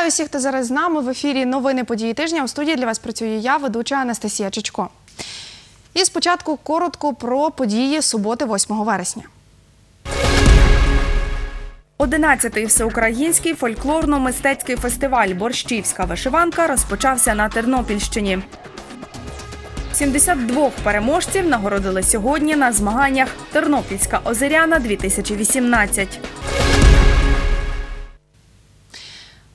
Вітаю усіх, хто зараз з нами в ефірі Новини події тижня. У студії для вас працює я, ведуча Анастасія Чичко. І спочатку коротко про події суботи, 8 вересня. 11-й всеукраїнський фольклорно-мистецький фестиваль Борщівська вишиванка розпочався на Тернопільщині. 72 переможців нагородили сьогодні на змаганнях Тернопільська Озеряна 2018.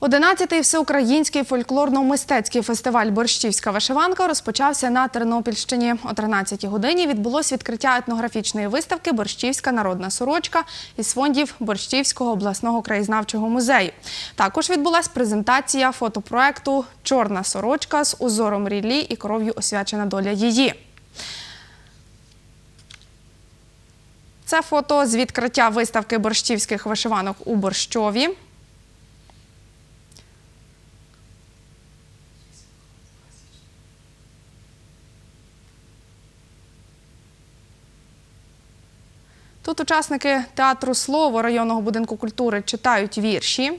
11-й всеукраїнський фольклорно-мистецький фестиваль Борщівська вишиванка розпочався на Тернопільщині. О 13-й годині відбулось відкриття етнографічної виставки Борщівська народна сорочка із фондів Борщівського обласного краєзнавчого музею. Також відбулась презентація фотопроекту Чорна сорочка з узором ріллі і кров'ю освячена доля її. Це фото з відкриття виставки борщівських вишиванок у Борщові. Тут учасники театру Слово районного будинку культури читають вірші.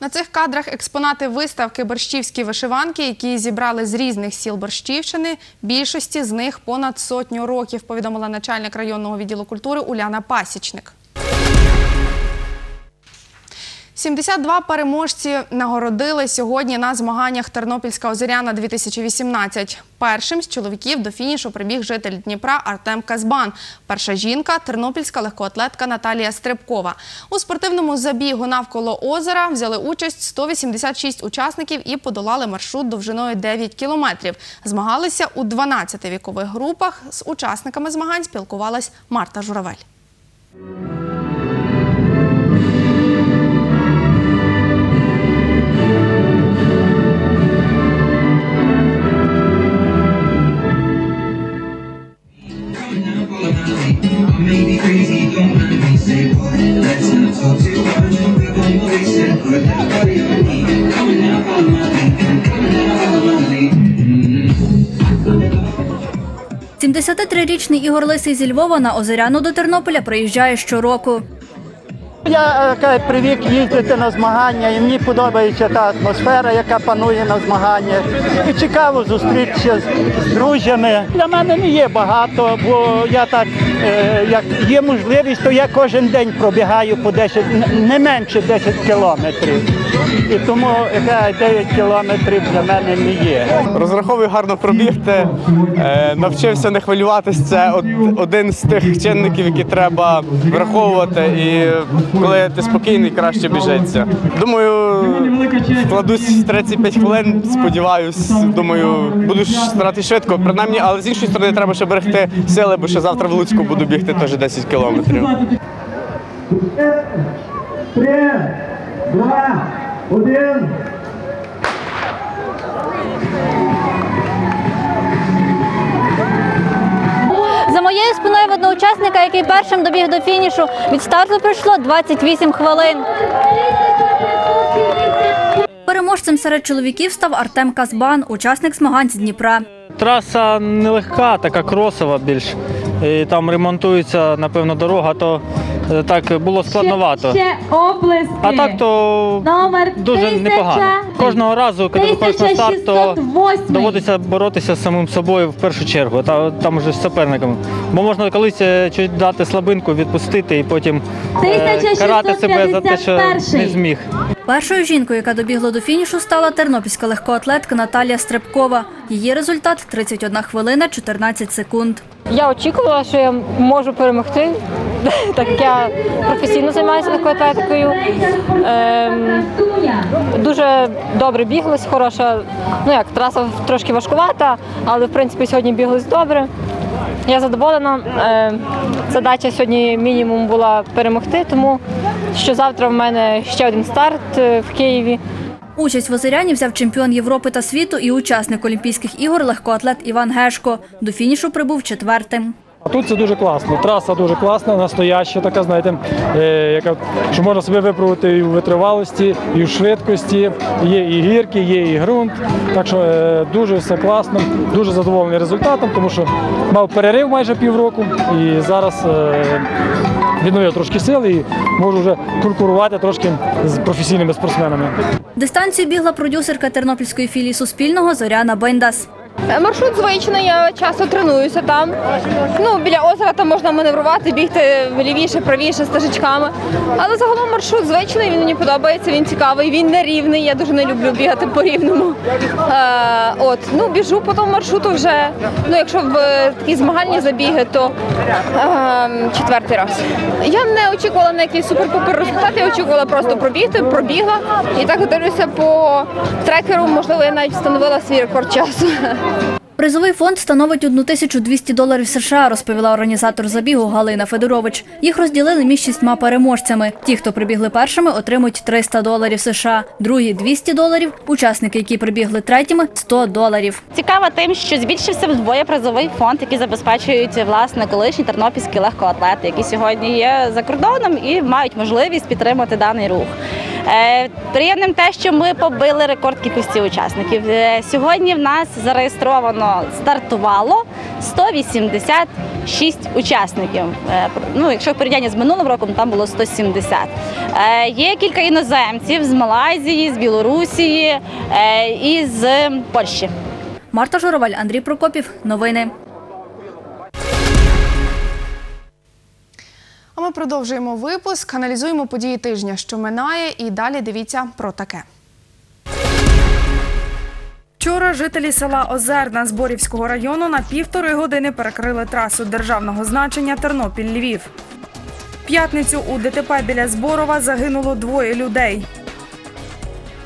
На цих кадрах експонати виставки борщівські вишиванки, які зібрали з різних сіл Борщівщини. Більшості з них понад сотню років, повідомила начальник районного відділу культури Уляна Пасічник. 72 переможці нагородили сьогодні на змаганнях Тернопільська Озеряна 2018. Першим з чоловіків до фінішу прибіг житель Дніпра Артем Казбан. Перша жінка тернопільська легкоатлетка Наталія Стрибкова. У спортивному забігу навколо озера взяли участь 186 учасників і подолали маршрут довжиною 9 кілометрів. Змагалися у 12 вікових групах. З учасниками змагань спілкувалась Марта Журавель. 73-річний Ігор Лисий зі Львова на Озеряну до Тернополя приїжджає щороку. Я е, привик їздити на змагання, і мені подобається та атмосфера, яка панує на змаганнях. І цікаво зустрітися з, з друзями. Для мене не є багато, бо я так, е, як є можливість, то я кожен день пробігаю по 10, не менше 10 кілометрів. І тому яка 9 кілометрів для мене не є. Розраховую гарно пробігти, е, навчився не хвилюватись. Це од- один з тих чинників, які треба враховувати. І коли ти спокійний, краще біжиться. Думаю, вкладусь 35 хвилин. Сподіваюсь, думаю, буду старати швидко, принаймні, але з іншої сторони треба ще берегти сили, бо ще завтра в Луцьку буду бігти теж 10 кілометрів. Три, два, один. За моєю спиною видно учасника, який першим добіг до фінішу. Від старту пройшло 28 хвилин. Переможцем серед чоловіків став Артем Казбан, учасник змагань з Дніпра. Траса нелегка, така кросова більш. І там ремонтується, напевно, дорога, то так було складновато. Ще оплески. А так то Номер дуже 1000. непогано. Кожного разу, коли виходиш на старт, то 1608. доводиться боротися з самим собою в першу чергу, та там уже з суперниками. Бо можна колись е, чуть дати слабинку, відпустити і потім е, карати себе за те, що не зміг. Першою жінкою, яка добігла до фінішу, стала тернопільська легкоатлетка Наталія Стрибкова. Її результат 31 хвилина 14 секунд. Я очікувала, що я можу перемогти, так як я професійно займаюся легкоатлетикою. Ем, дуже добре біглась, хороша. Ну як, траса трошки важкувата, але в принципі сьогодні біглась добре. Я задоволена. Ем, задача сьогодні мінімум була перемогти, тому що завтра в мене ще один старт е, в Києві. Участь в Озеряні взяв чемпіон Європи та світу і учасник Олімпійських ігор легкоатлет Іван Гешко. До фінішу прибув четвертим. Тут це дуже класно. Траса дуже класна, настояща, така, знаєте, е, яка, що можна себе випробувати і у витривалості, і у швидкості. Є і гірки, є і ґрунт. Так що е, дуже все класно, дуже задоволений результатом, тому що мав перерив майже півроку і зараз е, відновив трошки сили і можу вже конкурувати трошки з професійними спортсменами. Дистанцію бігла продюсерка тернопільської філії Суспільного Зоряна Бендас. Е, Маршрут звичний, я часто тренуюся там. Ну, біля озера там можна маневрувати, бігти лівіше, правіше, стежечками. Але загалом маршрут звичний, він мені подобається, він цікавий, він не рівний. Я дуже не люблю бігати по рівному. Е, от, ну, біжу по тому маршруту вже. Ну, якщо в е, такі змагальні забіги, то е, четвертий раз. Я не очікувала на якийсь супер-пупер результат, я очікувала просто пробігти, пробігла. І так дивлюся по трекеру, можливо, я навіть встановила свій рекорд часу. Призовий фонд становить 1200 доларів США, розповіла організатор забігу Галина Федорович. Їх розділили між шістьма переможцями. Ті, хто прибігли першими, отримують 300 доларів США, другі 200 доларів, учасники, які прибігли третіми 100 доларів. Цікава тим, що збільшився вдвоє призовий фонд, який забезпечують власне колишні тернопільські легкоатлети, які сьогодні є за кордоном і мають можливість підтримати даний рух. Е, Приємним те, що ми побили рекорд кількості учасників. Е, Сьогодні в нас зареєстровано стартувало 186 учасників. Е, Ну, якщо в порівнянні з минулим роком, там було 170. Е, Є кілька іноземців з Малайзії, з Білорусії і з Польщі. Марта Журавель, Андрій Прокопів. Новини. Ми продовжуємо випуск, аналізуємо події тижня, що минає, і далі дивіться про таке. Вчора жителі села Озерна Зборівського району на півтори години перекрили трасу державного значення Тернопіль-Львів. П'ятницю у ДТП біля Зборова загинуло двоє людей.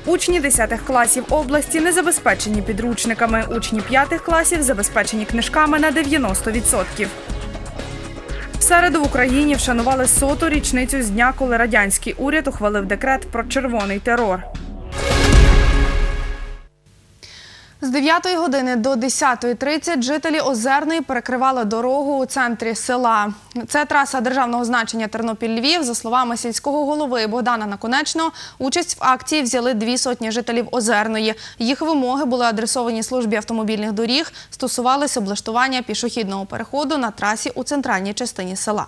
Учні 10 класів області не забезпечені підручниками. Учні 5 класів забезпечені книжками на 90%. Середу в Україні вшанували соту річницю з дня, коли радянський уряд ухвалив декрет про червоний терор. З 9 години до 10.30 жителі Озерної перекривали дорогу у центрі села. Це траса державного значення Тернопіль-Львів. За словами сільського голови Богдана Наконечного, участь в акції взяли дві сотні жителів Озерної. Їх вимоги були адресовані службі автомобільних доріг, стосувалися облаштування пішохідного переходу на трасі у центральній частині села.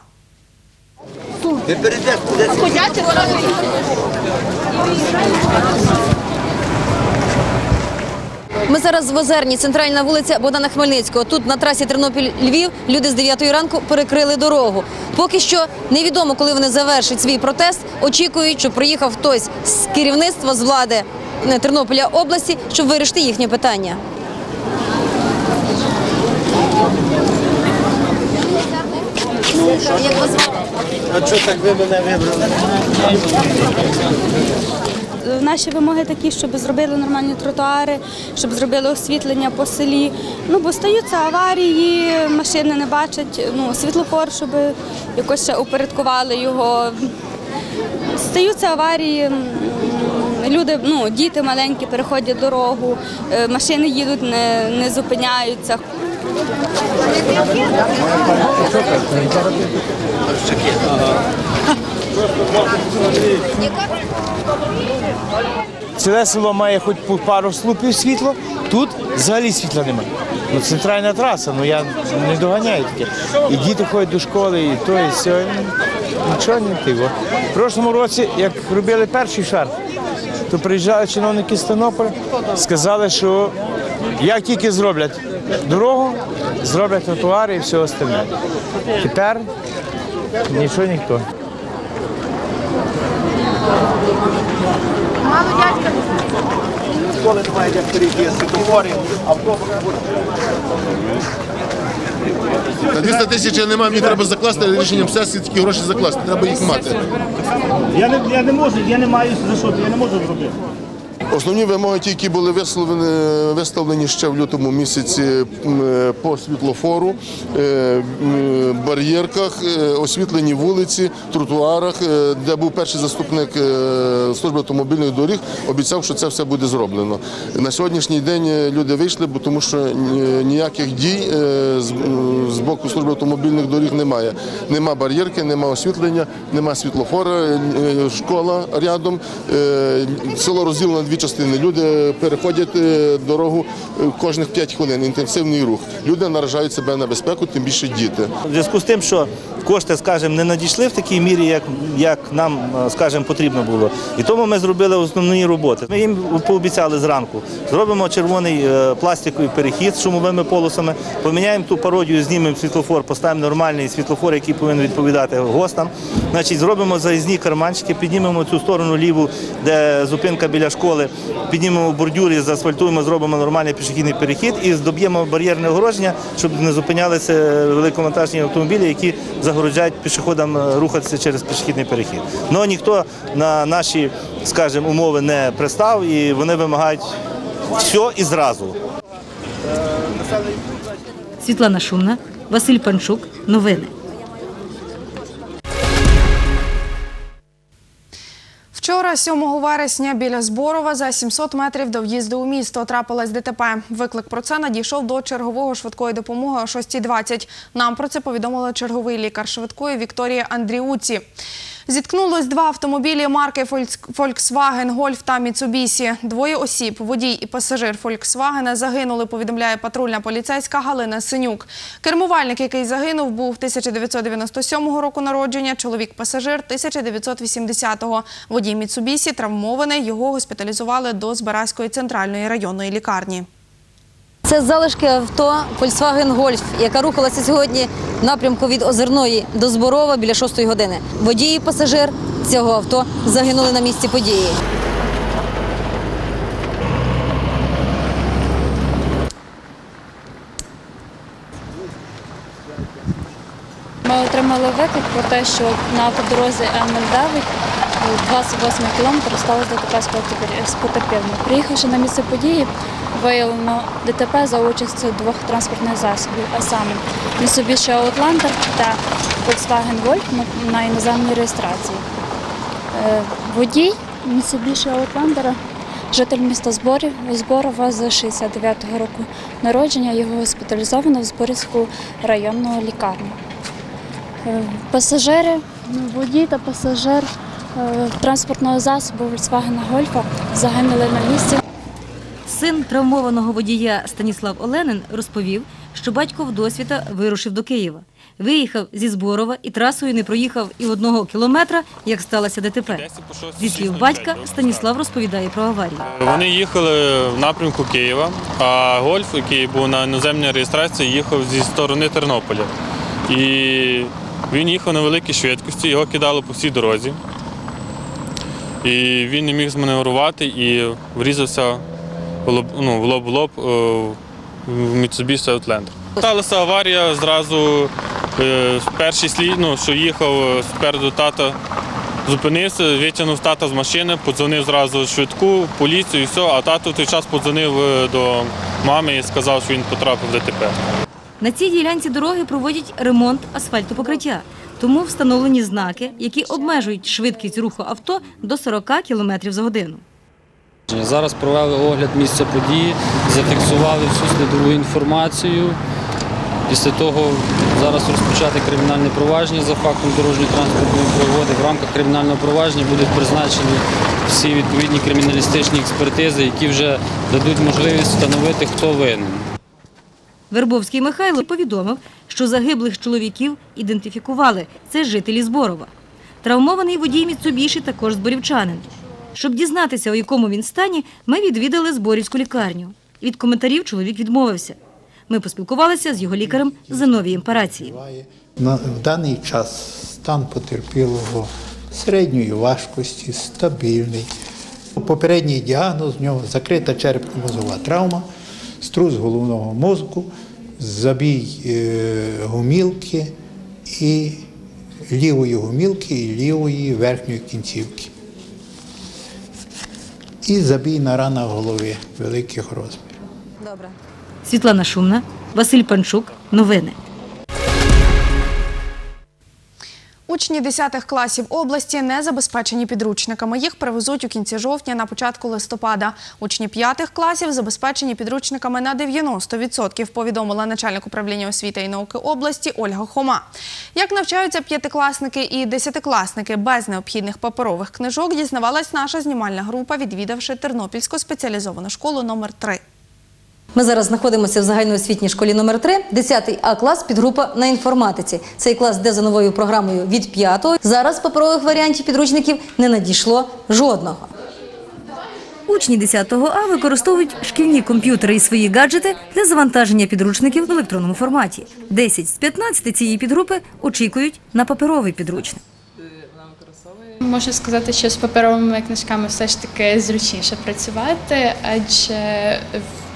Ми зараз в Озерні, центральна вулиця Богдана Хмельницького. Тут на трасі Тернопіль-Львів люди з 9 ранку перекрили дорогу. Поки що невідомо, коли вони завершать свій протест. Очікують, що приїхав хтось з керівництва з влади е, Тернополя області, щоб вирішити їхнє питання. Як вас звати? Наші вимоги такі, щоб зробили нормальні тротуари, щоб зробили освітлення по селі. Ну бо стаються аварії, машини не бачать. Ну світлофор, щоб якось ще упорядкували його. Стаються аварії. Люди, ну діти маленькі переходять дорогу, е, машини їдуть, не, не зупиняються. Ціле село має хоч пару слупів світло, тут взагалі світла немає. Ну, центральна траса, ну я не доганяю таке. І діти ходять до школи, і то, і все. Нічого не тиво. В прошлому році, як робили перший шар, то приїжджали чиновники з Тернополя, сказали, що як тільки зроблять дорогу, зроблять тротуари і все остальне. Тепер нічого ніхто. Школи немає як перейти, світофорів, автобус. На 200 тисяч немає, мені треба закласти рішенням сесії такі гроші закласти. Треба їх мати. Я не, я не можу, я не маю за що, я не можу зробити. Основні вимоги, ті, які були висловлені, виставлені ще в лютому місяці е, по світлофору, е, бар'єрках, е, освітлені вулиці, тротуарах, де був перший заступник служби автомобільних доріг, обіцяв, що це все буде зроблено. На сьогоднішній день люди вийшли, тому що ніяких дій з, боку служби автомобільних доріг немає. Нема бар'єрки, нема освітлення, нема світлофора, школа рядом. Село розділено на дві частини. Люди переходять е, дорогу е, кожних 5 хвилин. Інтенсивний рух. Люди наражають себе на безпеку, тим більше діти. В зв'язку з тим, що кошти, скажімо, не надійшли в такій мірі, як, як нам, е, скажімо, потрібно було. І тому ми зробили основні роботи. Ми їм пообіцяли зранку. Зробимо червоний пластиковий перехід з шумовими полосами, поміняємо ту пародію, знімемо світлофор, поставимо нормальний світлофор, який повинен відповідати гостам. Значить, зробимо заїзні карманчики, піднімемо цю сторону ліву, де зупинка біля школи, піднімемо бордюри, заасфальтуємо, зробимо нормальний пішохідний перехід і здоб'ємо бар'єрне огородження, щоб не зупинялися великовантажні автомобілі, які загороджають пішоходам е, рухатися через пішохідний перехід. Ну ніхто на наші, скажімо, умови не пристав і вони вимагають все і зразу. Світлана Шумна, Василь Панчук. Новини. Вчора, 7 вересня, біля Зборова за 700 метрів до в'їзду у місто трапилась ДТП. Виклик про це надійшов до чергового швидкої допомоги о 6.20. Нам про це повідомила черговий лікар швидкої Вікторія Андріуці. Зіткнулось два автомобілі марки Volkswagen Golf та Mitsubishi. Двоє осіб, водій і пасажир Volkswagen, загинули, повідомляє патрульна поліцейська Галина Синюк. Кермувальник, який загинув, був 1997 року народження, чоловік-пасажир 1980-го. Водій Mitsubishi травмований, його госпіталізували до Збаразької центральної районної лікарні. Це залишки авто Volkswagen Golf, яка рухалася сьогодні в напрямку від Озерної до Зборова біля 6 години. Водій і пасажир цього авто загинули на місці події. Ми отримали виклик про те, що на автодорозі М09 28 кілометр сталося ДТП з потепер- Приїхавши на місце події, виявлено ДТП за участю двох транспортних засобів, а саме Mitsubishi Outlander та Volkswagen Golf на- іноземній реєстрації. Е, Водій Mitsubishi Outlander Житель міста Зборів Зборова з 69-го року народження його госпіталізовано в Зборівську районну лікарню. Е, Пасажири, ну, водій та пасажир транспортного засобу Volkswagen Гольфа загинули на місці. Син травмованого водія Станіслав Оленин розповів, що батько вдосвіта вирушив до Києва. Виїхав зі Зборова і трасою не проїхав і одного кілометра, як сталося ДТП. Зі слів батька Станіслав розповідає про аварію. Вони їхали в напрямку Києва, а гольф, який був на іноземній реєстрації, їхав зі сторони Тернополя. І він їхав на великій швидкості, його кидало по всій дорозі. І він не міг зманеврувати і врізався в лоб, ну, в лоб в лоб е, в Mitsubishi Outlander. Сталася аварія зразу е, перший слід, ну, що їхав е, спереду тата, зупинився, витягнув тата з машини, подзвонив зразу швидку, поліцію і все, а тато в той час подзвонив до мами і сказав, що він потрапив в ДТП. На цій ділянці дороги проводять ремонт асфальтопокриття, тому встановлені знаки, які обмежують швидкість руху авто до 40 км за годину. Зараз провели огляд місця події, зафіксували всю слідову інформацію. Після того зараз розпочати кримінальне провадження за фактом дорожньо-транспортної пригоди. В рамках кримінального провадження будуть призначені всі відповідні криміналістичні експертизи, які вже дадуть можливість встановити, хто винен. Вербовський Михайло повідомив, що загиблих чоловіків ідентифікували. Це жителі Зборова. Травмований водій Міцубіші також зборівчанин. Щоб дізнатися, у якому він стані, ми відвідали Зборівську лікарню. Від коментарів чоловік відмовився. Ми поспілкувалися з його лікарем Зиновієм Парацієм. На, в даний час стан потерпілого середньої важкості, стабільний. Попередній діагноз в нього закрита черепно-мозова травма, струс головного мозку, забій е, гумілки і лівої гумілки і лівої верхньої кінцівки. і забій на ранах голови великих розмірів. Добре. Світлана Шумна, Василь Панчук. Новини. Учні 10 класів області не забезпечені підручниками. Їх привезуть у кінці жовтня на початку листопада. Учні 5 класів забезпечені підручниками на 90%, повідомила начальник управління освіти і науки області Ольга Хома. Як навчаються п'ятикласники і десятикласники без необхідних паперових книжок, дізнавалась наша знімальна група, відвідавши Тернопільську спеціалізовану школу номер 3 Ми зараз знаходимося в загальноосвітній школі номер 3 10 А клас, підгрупа на інформатиці. Цей клас йде за новою програмою від 5 Зараз паперових варіантів підручників не надійшло жодного. Учні 10 А використовують шкільні комп'ютери і свої гаджети для завантаження підручників в електронному форматі. 10 з 15 цієї підгрупи очікують на паперовий підручник. Можу сказати, що з паперовими книжками все ж таки зручніше працювати, адже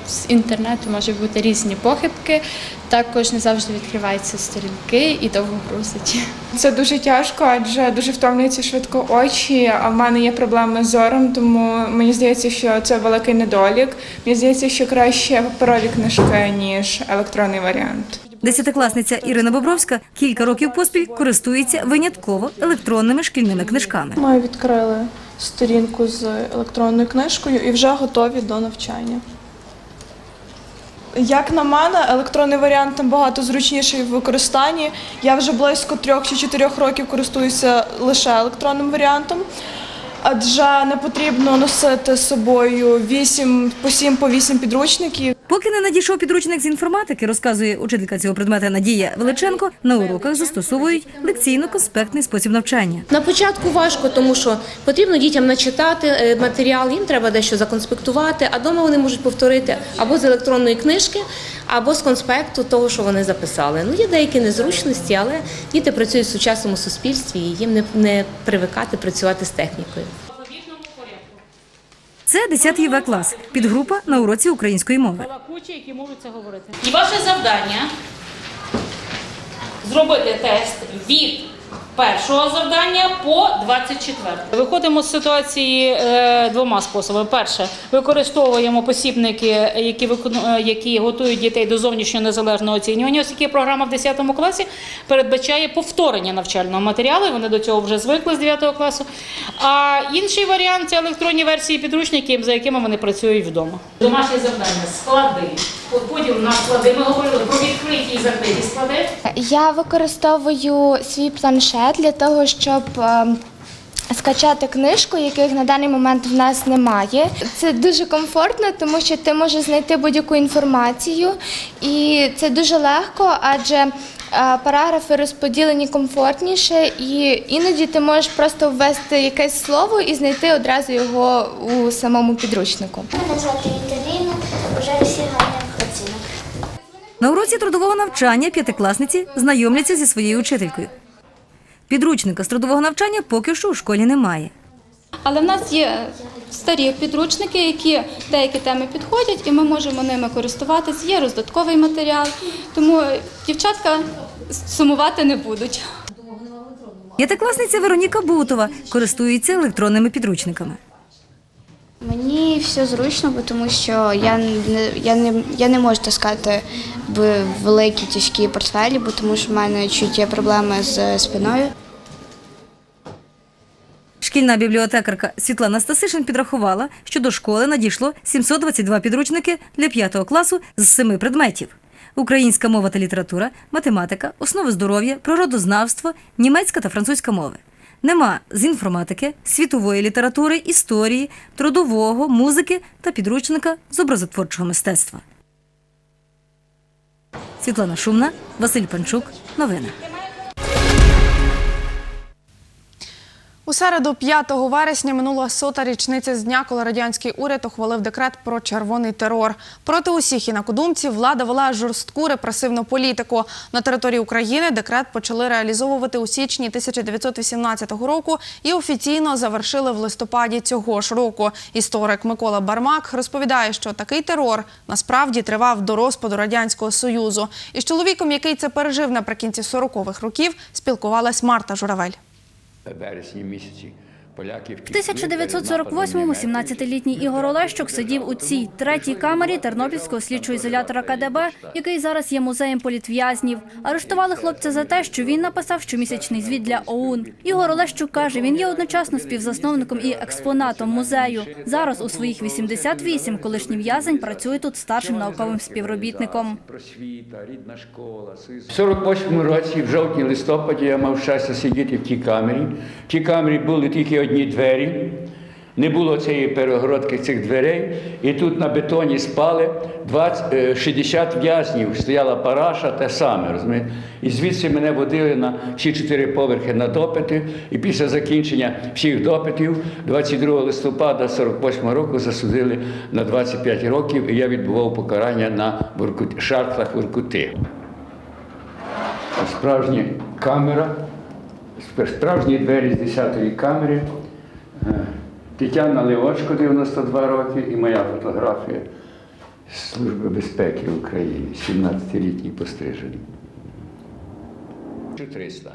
з інтернету можуть бути різні похибки. Також не завжди відкриваються сторінки і довго грузить. Це дуже тяжко, адже дуже втомлюються швидко очі. А в мене є проблеми з зором, тому мені здається, що це великий недолік. Мені здається, що краще паперові книжки, ніж електронний варіант. Десятикласниця Ірина Бобровська кілька років поспіль користується винятково електронними шкільними книжками. Ми відкрили сторінку з електронною книжкою і вже готові до навчання. Як на мене, електронний варіант набагато зручніший в використанні. Я вже близько трьох чи чотирьох років користуюся лише електронним варіантом, адже не потрібно носити з собою 8, по 7 по 8 підручників. Поки не надійшов підручник з інформатики, розказує учителька цього предмета Надія Величенко, на уроках застосовують лекційно-конспектний спосіб навчання. На початку важко, тому що потрібно дітям начитати е, матеріал, їм треба дещо законспектувати, а вдома вони можуть повторити або з електронної книжки, або з конспекту того, що вони записали. Ну, є деякі незручності, але діти працюють в сучасному суспільстві і їм не привикати працювати з технікою. Це 10 В клас, підгрупа на уроці української мови. балакучі, які можуть говорити. І ваше завдання зробити тест від першого завдання по 24. Виходимо з ситуації е, двома способами. Перше, використовуємо посібники, які викону- е, які готують дітей до зовнішнього незалежного оцінювання, оскільки програма в 10 класі передбачає повторення навчального матеріалу. Вони до цього вже звикли з 9 класу. А інший варіант це електронні версії підручників, за якими вони працюють вдома. Домашнє завдання склади. Поділ на склади. Ми говорили про відкриті і закриті склади. Я використовую свій планшет для того, щоб е, скачати книжку, яких на даний момент в нас немає. Це дуже комфортно, тому що ти можеш знайти будь-яку інформацію, і це дуже легко, адже е, параграфи розподілені комфортніше, і іноді ти можеш просто ввести якесь слово і знайти одразу його у самому підручнику. Мене звати Вікторіна, вже всі гарних оцінок. На уроці трудового навчання п'ятикласниці знайомляться зі своєю учителькою. Підручника з трудового навчання поки що у школі немає. Але в нас є старі підручники, які деякі теми підходять, і ми можемо ними користуватись. Є роздатковий матеріал, тому дівчатка сумувати не будуть. П'ятикласниця Вероніка Бутова користується електронними підручниками. Мені все зручно, тому що я не, я не, я не можу таскати в великі тяжкі портфелі, бо тому що в мене чуть є проблеми з спиною. Шкільна бібліотекарка Світлана Стасишин підрахувала, що до школи надійшло 722 підручники для 5 класу з семи предметів: українська мова та література, математика, основи здоров'я, природознавство, німецька та французька мови. Нема з інформатики, світової літератури, історії, трудового, музики та підручника з образотворчого мистецтва. Світлана Шумна, Василь Панчук. Новини. У середу 5 вересня минула сота річниця з дня, коли радянський уряд ухвалив декрет про червоний терор. Проти усіх інакодумців влада вела жорстку репресивну політику. На території України декрет почали реалізовувати у січні 1918 року і офіційно завершили в листопаді цього ж року. Історик Микола Бармак розповідає, що такий терор насправді тривав до розпаду радянського союзу. Із чоловіком, який це пережив наприкінці 40-х років, спілкувалась Марта Журавель. Вересні місяці В 1948-му 17-літній Ігор Олещук сидів у цій третій камері Тернопільського слідчого ізолятора КДБ, який зараз є музеєм політв'язнів. Арештували хлопця за те, що він написав щомісячний звіт для ОУН. Ігор Олещук каже, він є одночасно співзасновником і експонатом музею. Зараз у своїх 88 колишній в'язень працює тут старшим науковим співробітником. Просвіта, рідна школа. В 48-му році, в жовтні-листопаді, я мав щастя сидіти в тій камері. В тій камері були тільки одні двері. Не було цієї перегородки цих дверей, і тут на бетоні спали 20, е, 60 в'язнів. Стояла параша, те саме, розумієте? І звідси мене водили на всі чотири поверхи на допити. І після закінчення всіх допитів 22 листопада 48 року засудили на 25 років, і я відбував покарання на Воркут- шахтах Воркути. Справжня камера, справжні двері з 10-ї камери. Е, Тетяна Леочко, 92 роки, і моя фотографія з Служби безпеки України, 17-літній пострижений. 300.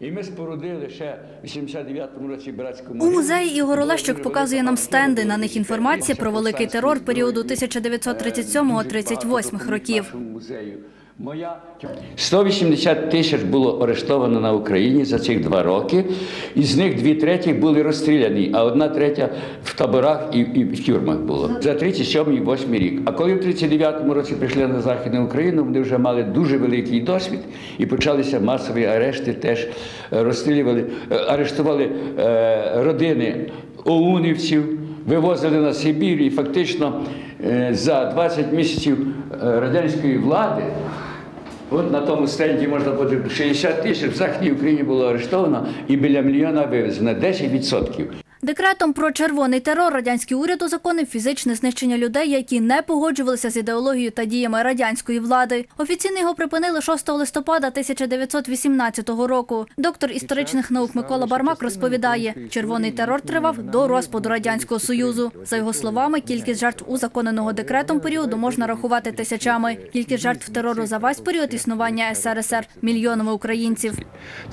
І ми спорудили ще в 89-му році братську У музеї Ігор Олещук показує нам стенди. На них інформація про великий терор періоду 1937-38 років. Музею. Моя 180 тисяч було арештовано на Україні за цих два роки. Із них дві треті були розстріляні, а одна третя в таборах і, і в тюрмах було за 37-8 рік. А коли в 39-му році прийшли на Західну Україну, вони вже мали дуже великий досвід і почалися масові арешти. Теж розстрілювали, е, арештували е, родини оунівців. Вивозили на Сибір і фактично е, за 20 місяців радянської влади От на тому стенді можна буде 60 тисяч в Західній Україні було арештовано і біля мільйона вивезено 10%. Декретом про червоний терор радянський уряд узаконив фізичне знищення людей, які не погоджувалися з ідеологією та діями радянської влади. Офіційно його припинили 6 листопада 1918 року. Доктор історичних наук Микола Бармак розповідає, червоний терор тривав до розпаду радянського союзу. За його словами, кількість жертв узаконеного декретом періоду можна рахувати тисячами. Кількість жертв терору за весь період існування СРСР мільйонами українців.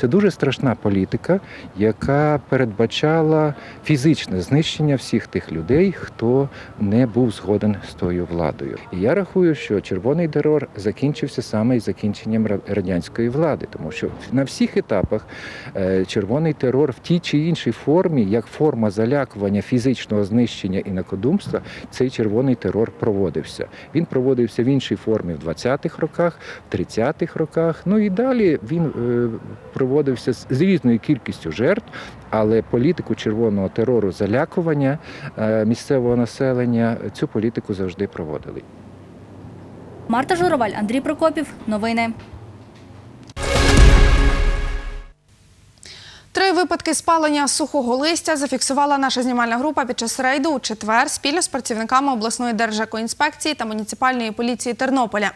Це дуже страшна політика, яка передбачала фізичне знищення всіх тих людей, хто не був згоден з тою владою. І я рахую, що червоний терор закінчився саме із закінченням радянської влади, тому що на всіх етапах е, червоний терор в тій чи іншій формі, як форма залякування фізичного знищення і накодумства, цей червоний терор проводився. Він проводився в іншій формі в 20-х роках, в 30-х роках. Ну і далі він е, проводився з з різною кількістю жертв, але політику червоного терору залякування е, місцевого населення цю політику завжди проводили. Марта Журоваль, Андрій Прокопів. Новини. Три випадки спалення сухого листя зафіксувала наша знімальна група під час рейду у четвер спільно з працівниками обласної держекоінспекції та муніципальної поліції Тернополя.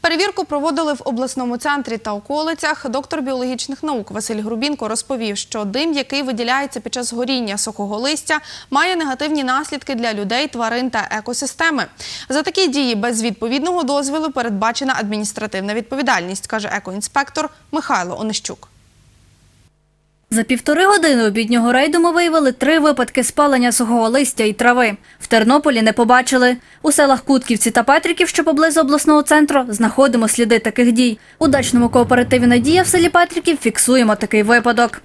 Перевірку проводили в обласному центрі та околицях. Доктор біологічних наук Василь Грубінко розповів, що дим, який виділяється під час горіння сухого листя, має негативні наслідки для людей, тварин та екосистеми. За такі дії без відповідного дозволу передбачена адміністративна відповідальність, каже екоінспектор Михайло Онищук. За півтори години обіднього рейду ми виявили три випадки спалення сухого листя і трави. В Тернополі не побачили. У селах Кутківці та Петриків, що поблизу обласного центру, знаходимо сліди таких дій. У дачному кооперативі Надія в селі Петриків фіксуємо такий випадок.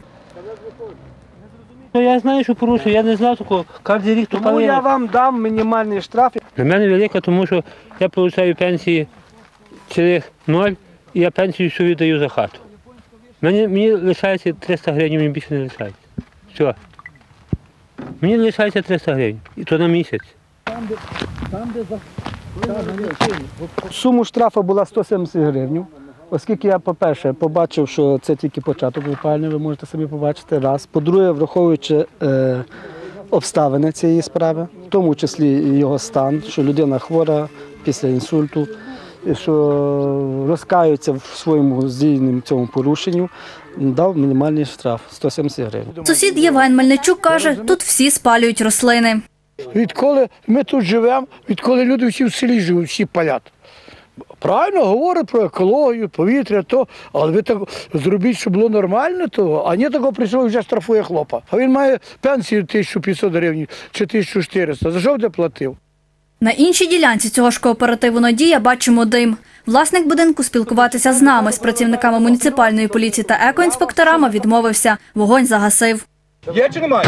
Ну, я знаю, що порушую, я не знав такого. Кожен рік Тому я вам дам мінімальний штраф. Для мене велика, тому що я отримую пенсії цілих ноль, і я пенсію всю віддаю за хату. Мені, мені лишається 300 гривень, мені більше не лишається. Все. Мені лишається 300 гривень, і то на місяць. Там, де за Суму штрафу була 170 гривень. Оскільки я, по-перше, побачив, що це тільки початок випалення, ви можете самі побачити раз. По-друге, враховуючи е, обставини цієї справи, в тому числі і його стан, що людина хвора після інсульту, що розкаються в своєму здійсненому цьому порушенню, дав мінімальний штраф 170 гривень. Сусід Євген Мельничук каже, тут всі спалюють рослини. Відколи ми тут живемо, відколи люди всі в селі живуть, всі палять. Правильно говорить про екологію, повітря, то, але ви так зробіть, щоб було нормально, то, а не такого прийшов вже штрафує хлопа. А він має пенсію 1500 гривень чи 1400. За що буде платив? На іншій ділянці цього ж кооперативу Надія бачимо дим. Власник будинку спілкуватися з нами, з працівниками муніципальної поліції та екоінспекторами відмовився. Вогонь загасив. Є чи немає?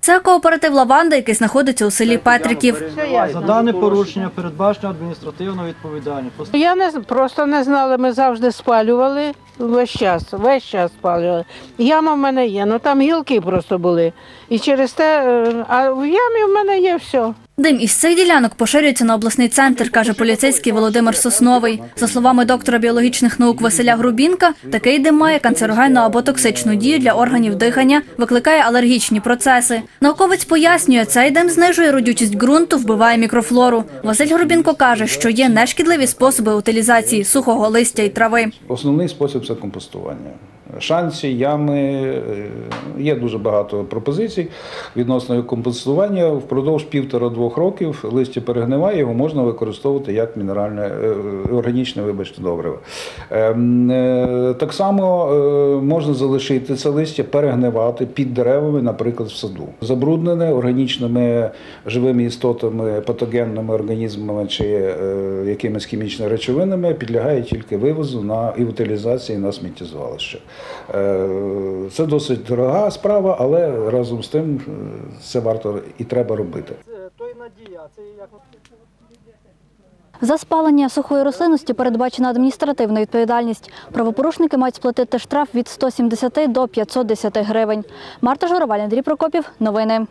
Це кооператив Лаванда, який знаходиться у селі Петриків. За дане порушення передбачено адміністративну відповідальність. Я не з- просто не знала, ми завжди спалювали весь час, весь час спалювали. Яма в мене є, ну там гілки просто були. І через те, е, а в ямі в мене є все. Дим із цих ділянок поширюється на обласний центр, каже поліцейський Володимир Сосновий. За словами доктора біологічних наук Василя Грубінка, такий дим має канцерогенну або токсичну дію для органів дихання, викликає алергічні процеси. Науковець пояснює, цей дим знижує родючість ґрунту, вбиває мікрофлору. Василь Грубінко каже, що є нешкідливі способи утилізації сухого листя і трави. Основний спосіб це компостування. Шанси, ями, е, є дуже багато пропозицій відносно компостування. Впродовж півтора-двох років листя перегниває, його можна використовувати як мінеральне е, органічне, вибачте, добриво. Ем, е, Так само е, можна залишити це листя, перегнивати під деревами, наприклад, в саду. Забруднене органічними живими істотами, патогенними організмами чи е, якимись хімічними речовинами підлягає тільки вивозу на і утилізації на сміттєзвалище. Е, Це досить дорога справа, але разом з тим е, це варто і треба робити. За спалення сухої рослинності передбачена адміністративна відповідальність. Правопорушники мають сплатити штраф від 170 до 510 гривень. Марта Жураваль, Андрій Прокопів. Новини.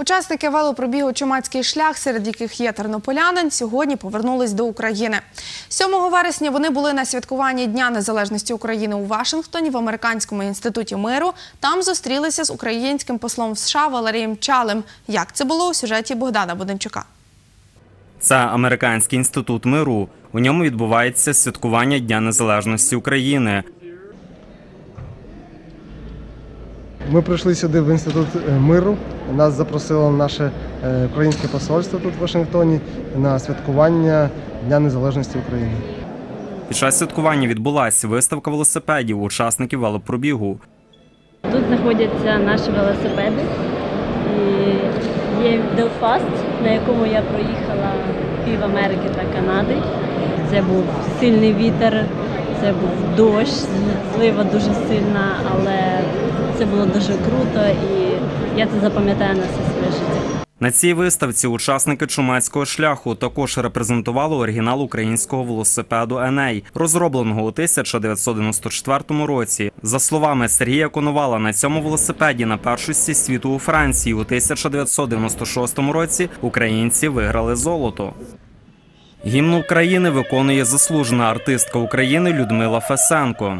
Учасники велопробігу Чумацький шлях, серед яких є тернополянин, сьогодні повернулись до України. 7 вересня вони були на святкуванні Дня Незалежності України у Вашингтоні в Американському інституті миру. Там зустрілися з українським послом США Валерієм Чалем. Як це було у сюжеті Богдана Буденчука? Це американський інститут миру. У ньому відбувається святкування Дня Незалежності України. Ми прийшли сюди в інститут е, миру. Нас запросило наше е, українське посольство тут в Вашингтоні на святкування Дня Незалежності України. Під час святкування відбулася виставка велосипедів учасників велопробігу. Тут знаходяться наші велосипеди. І є Белфаст, на якому я проїхала пів Америки та Канади. Це був сильний вітер, це був дощ, злива дуже сильна, але це було дуже круто і я це запам'ятаю на все своє життя. На цій виставці учасники чумацького шляху також репрезентували оригінал українського велосипеду Еней, розробленого у 1994 році. За словами Сергія Коновала, на цьому велосипеді на першості світу у Франції у 1996 році українці виграли золото. Гімн України виконує заслужена артистка України Людмила Фесенко.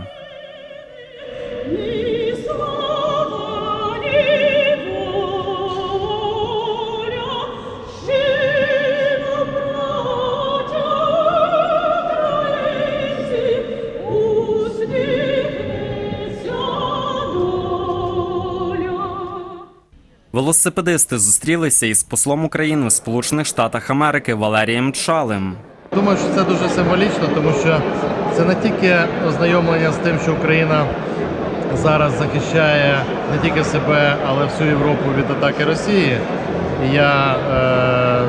Велосипедисти зустрілися із послом України в Сполучених Штатах Америки Валерієм Чалем. Думаю, що це дуже символічно, тому що це не тільки ознайомлення з тим, що Україна зараз захищає не тільки себе, але всю Європу від атаки Росії. І я е,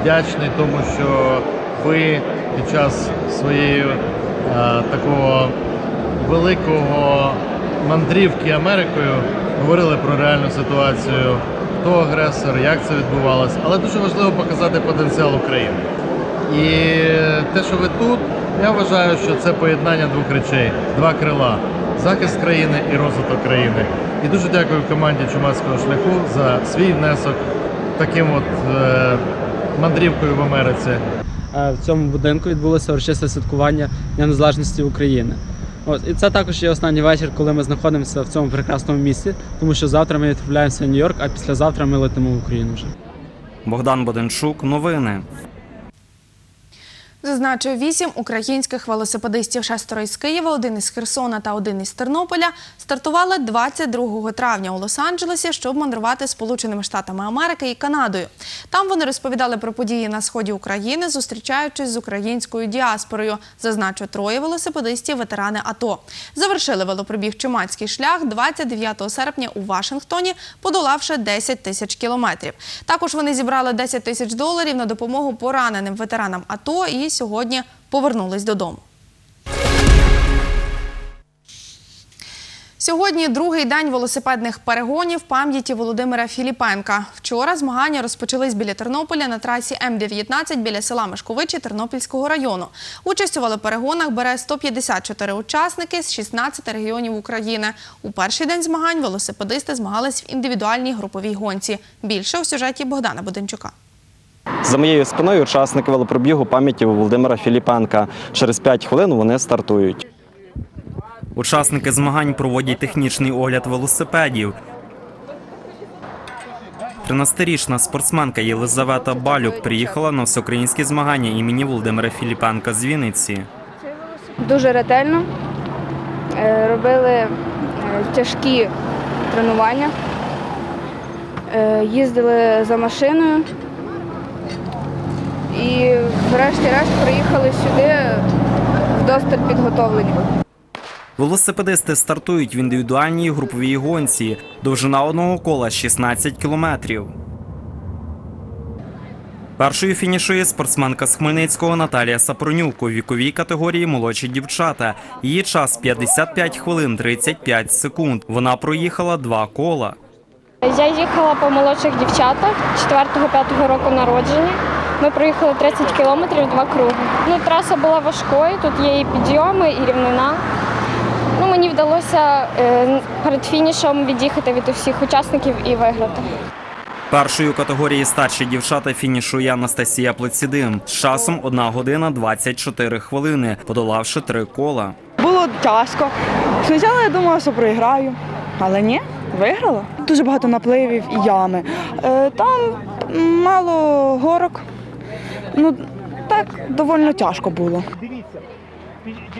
вдячний тому, що ви під час своєї е, такого великого мандрівки Америкою говорили про реальну ситуацію, хто агресор, як це відбувалося. Але дуже важливо показати потенціал України. І те, що ви тут, я вважаю, що це поєднання двох речей, два крила захист країни і розвиток країни. І дуже дякую команді Чумацького шляху за свій внесок таким от е, мандрівкою в Америці. Е, В цьому будинку відбулося урочисте святкування Дня Незалежності України. От і це також є останній вечір, коли ми знаходимося в цьому прекрасному місці, тому що завтра ми відправляємося в Нью-Йорк, а післязавтра ми летимо в Україну вже. Богдан Боденчук. Новини. Зазначив вісім українських велосипедистів, шестеро із Києва, один із Херсона та один із Тернополя, стартували 22 травня у Лос-Анджелесі, щоб мандрувати Сполученими Штатами Америки і Канадою. Там вони розповідали про події на сході України, зустрічаючись з українською діаспорою. Зазначу, троє велосипедистів, ветерани АТО. Завершили велопробіг Чумацький шлях 29 серпня у Вашингтоні, подолавши 10 тисяч кілометрів. Також вони зібрали 10 тисяч доларів на допомогу пораненим ветеранам АТО і сьогодні повернулись додому. Сьогодні другий день велосипедних перегонів пам'яті Володимира Філіпенка. Вчора змагання розпочались біля Тернополя на трасі М-19 біля села Мешковичі Тернопільського району. Участь у велоперегонах бере 154 учасники з 16 регіонів України. У перший день змагань велосипедисти змагались в індивідуальній груповій гонці. Більше у сюжеті Богдана Буденчука. За моєю спиною учасники велопробігу пам'яті Володимира Філіпенка. Через 5 хвилин вони стартують. Учасники змагань проводять технічний огляд велосипедів. 13-річна спортсменка Єлизавета Балюк приїхала на всеукраїнські змагання імені Володимира Філіпенка з Вінниці. Дуже ретельно е, робили е, тяжкі тренування, е, їздили за машиною і врешті-решт приїхали сюди вдосталь підготовлені. Велосипедисти стартують в індивідуальній груповій гонці. Довжина одного кола 16 кілометрів. Першою фінішує спортсменка з Хмельницького Наталія Сапронюк у віковій категорії молодші дівчата. Її час 55 хвилин 35 секунд. Вона проїхала два кола. Я їхала по молодших дівчатах 4-5 року народження. Ми проїхали 30 кілометрів, два круги. Ну, траса була важкою, тут є і підйоми, і рівнина. Ну, мені вдалося е, перед фінішем від'їхати від усіх учасників і виграти. Першою у категорії старші дівчата фінішує Анастасія Плецідим з часом 1 година 24 хвилини, подолавши три кола. Було тяжко. Спочатку я думала, що проіграю, але ні, виграла. Дуже багато напливів і ями. Е, Там мало горок. Ну так доволі тяжко було.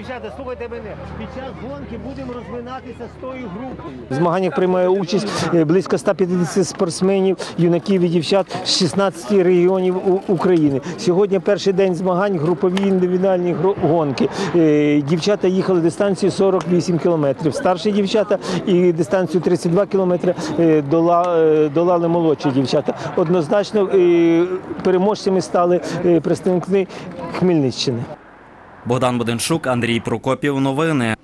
Дівчата, слухайте мене. Під час гонки будемо розминатися з тою групою. В змаганнях приймає участь е, близько 150 спортсменів, юнаків і дівчат з 16 регіонів України. Сьогодні перший день змагань, групові індивідуальні гонки. Е, Дівчата їхали дистанцію 48 кілометрів. Старші дівчата і дистанцію 32 кілометри е, дола- долали молодші дівчата. Однозначно переможцями стали представники Хмельниччини. Богдан Буденчук, Андрій Прокопів. Новини.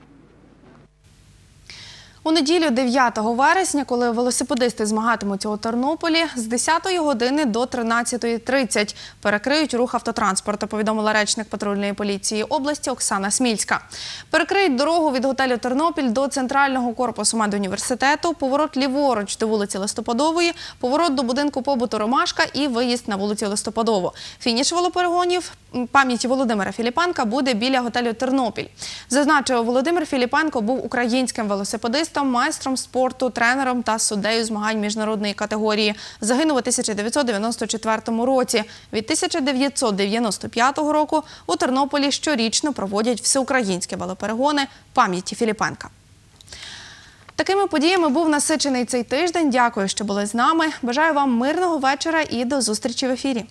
У неділю 9 вересня, коли велосипедисти змагатимуться у Тернополі, з 10 години до 13.30 перекриють рух автотранспорту, повідомила речник патрульної поліції області Оксана Смільська. Перекриють дорогу від готелю Тернопіль до центрального корпусу медуніверситету, поворот ліворуч до вулиці Листопадової, поворот до будинку побуту Ромашка і виїзд на вулицю Листопадову. Фініш велоперегонів пам'яті Володимира Філіпенка буде біля готелю Тернопіль. Зазначив, Володимир Філіпенко був українським велосипедистом, майстром спорту, тренером та суддею змагань міжнародної категорії. Загинув у 1994 році. Від 1995 року у Тернополі щорічно проводять всеукраїнські велоперегони пам'яті Філіпенка. Такими подіями був насичений цей тиждень. Дякую, що були з нами. Бажаю вам мирного вечора і до зустрічі в ефірі.